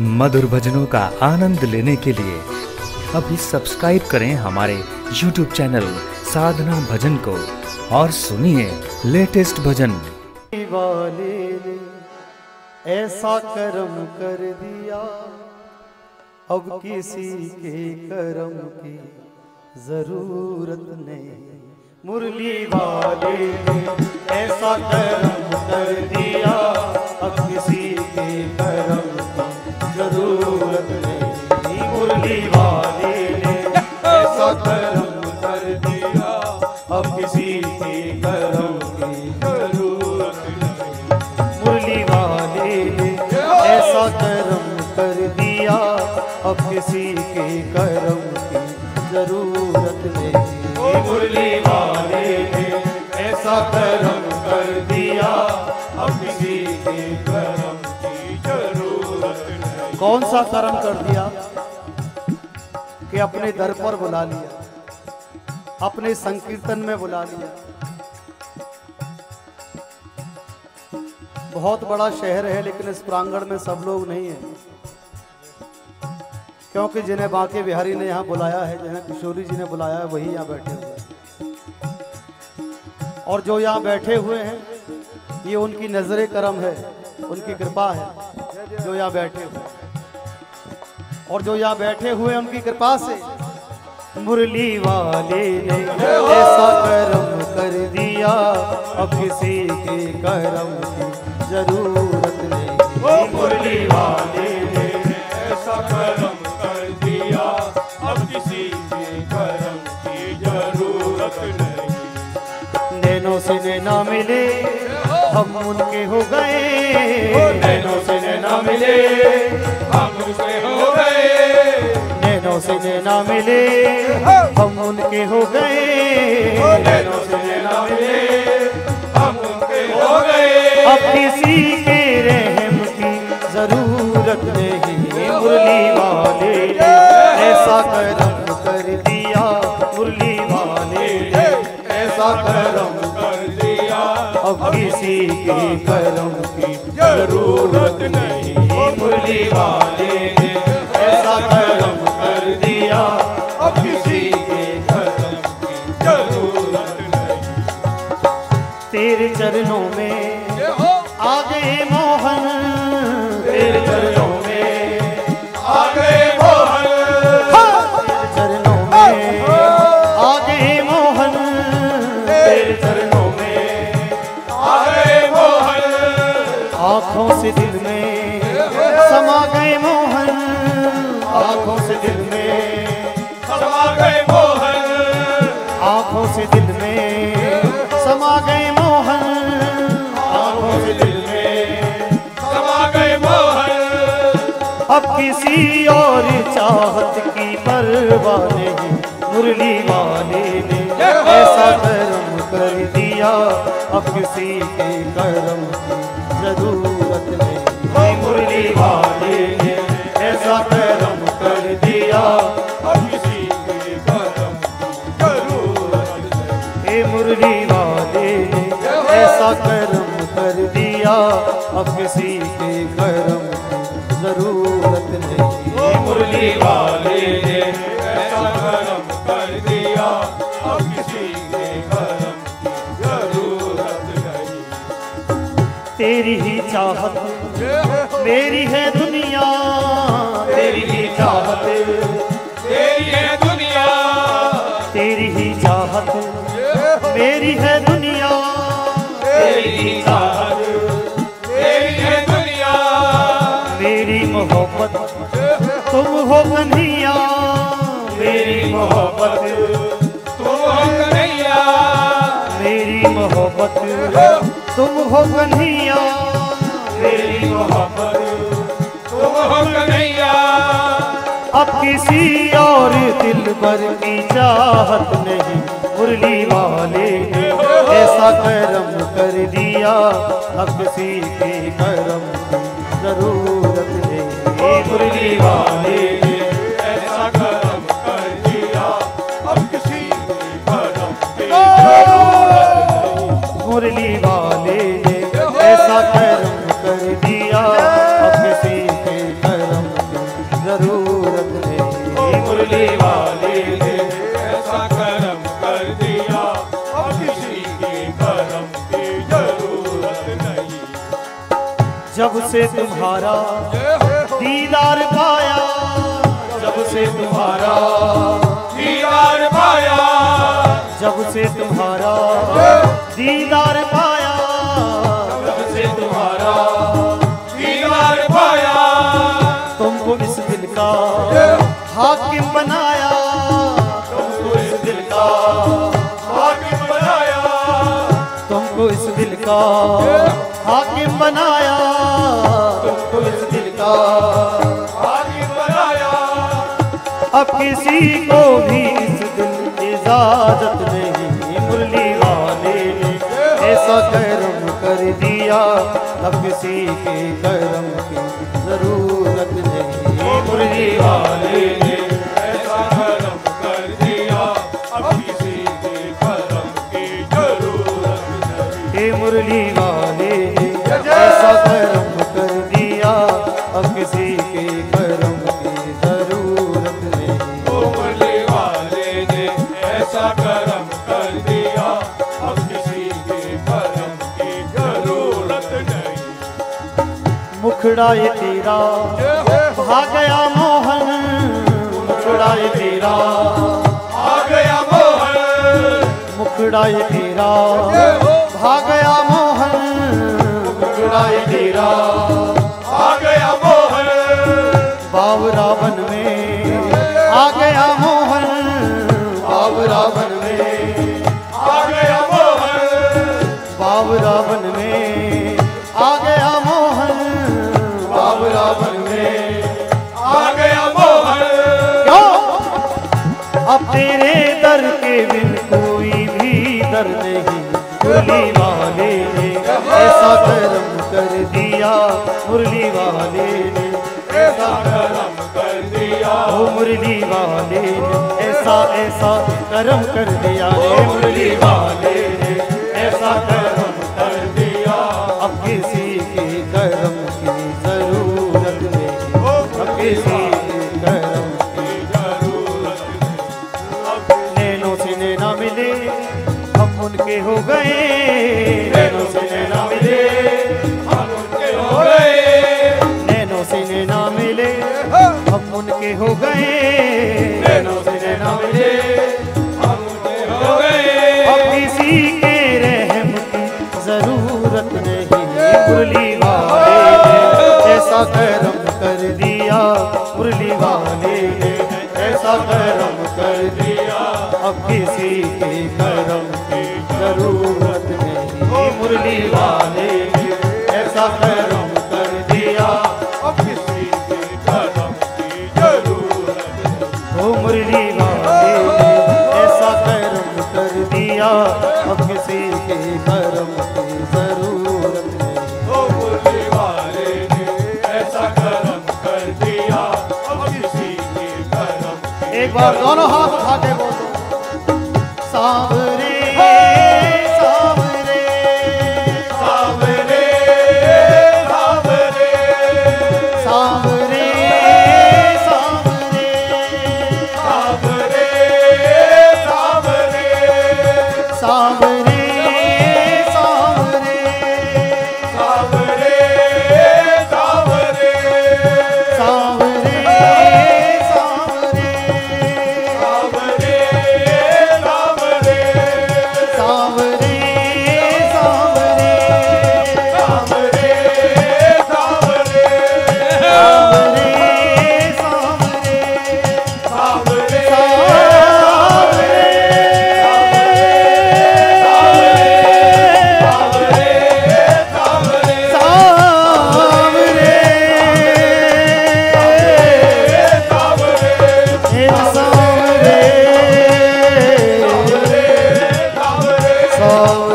मधुर भजनों का आनंद लेने के लिए अभी सब्सक्राइब करें हमारे YouTube चैनल साधना भजन को और सुनिए लेटेस्ट भजन। वाले ने ऐसा कर्म कर दिया। अब किसी के कर्म की ज़रूरत नहीं। मुरली वाले ने ऐसा कर्म कर दिया। अब किसी के कर्म की ज़रूरत नहीं। मुरली वाले ने ऐसा कर्म कर दिया। अब किसी के कर्म नहीं कौन सा कर्म कर दिया कि अपने दर पर बुला लिया, अपने संकीर्तन में बुला लिया। बहुत बड़ा शहर है, लेकिन इस प्रांगण में सब लोग नहीं है। क्योंकि जिन्हें बांके बिहारी ने यहाँ बुलाया है, जिन्हें किशोरी जी ने बुलाया है, वही यहाँ बैठे हुए हैं। और जो यहाँ बैठे हुए हैं, ये उनकी नज़र करम है, उनकी कृपा है, जो यहाँ बैठे हुए और जो यहाँ बैठे हुए उनकी कृपा से। मुरली वाले ने ऐसा कर्म कर दिया। अब किसी के कर्म की ज़रूरत नहीं। मुरली वाले ने ऐसा कर्म कर दिया। अब किसी के कर्म की ज़रूरत नहीं। नैनो से नैना मिले हम उनके हो गए। नैनों से नैना मिले से नैना मिले हम उनके हो गए से नैना मिले, हम उनके हो गए। अब किसी के रहम की ज़रूरत नहीं, मुरली वाले ने ऐसा कर्म कर दिया, मुरली वाले ने ऐसा कर्म कर दिया। अब किसी के कर्म की ज़रूरत नहीं, मुरली वाले मोहन। आँखों से दिल में समा गए मोहन। आँखों से दिल में समा गए मोहन। अब किसी और चाहत की परवाह नहीं मुरली वाले ने। ऐसा कर्म कर दिया अब किसी के कर्म की ज़रूरत नहीं। मुरली वाले ने। अब किसी के कर्म ज़रूरत नहीं। मुरली वाले ने ऐसा कर्म कर दिया अब किसी के कर्म ज़रूरत नहीं। तेरी ही चाहत मेरी है दुनिया। मोहब्बत तुम हो कन्हैया। मेरी मोहब्बत। तुम हो कन्हैया। अब किसी और दिल भर की चाहत नहीं। मुरली वाले ऐसा करम कर दिया। अब किसी के कर्म की ज़रूरत नहीं। मुरली वाले ऐसा कर्म कर दिया। अब किसी के कर्म की ऐसा कर्म कर दिया। अब किसी के कर्म मुरली वाले ने ऐसा करम कर दिया। अब किसी की करम की ज़रूरत नहीं जब से तुम्हारा दीदार पाया। जब से तुम्हारा दीदार पाया। जब से तुम्हारा दीदार पाया। हाकिम बनाया। तुमको इस दिल का हाकिम बनाया। तुमको इस दिल का हाकिम बनाया। तुमको इस दिल का हाकिम बनाया। अब किसी को भी इस दिल इजाज़त नहीं मुरली वाले ऐसा करम कर दिया, अब किसी के करम की ज़रूरत नहीं। मुरली वाले ने ऐसा मुखड़ा ये तेरा भा गया मोहन मुखड़ा ये तेरा आ गया मोहन मुखड़ा ये तेरा भा गया मोहन मुखड़ा ये तेरा आ गया मोहन बावरा वन में बिन कोई भी दर नहीं। मुरली वाले ने ऐसा करम कर दिया। मुरली वाले ने ऐसा करम कर दिया। मुरली वाले ने ऐसा ऐसा करम कर दिया। मुरली वाले ने मुरली वाले ने ऐसा करम कर दिया। अब किसी के करम की ज़रूरत नहीं। मुरली वाले बार दोनों हाथ उठा के बोलो। Oh.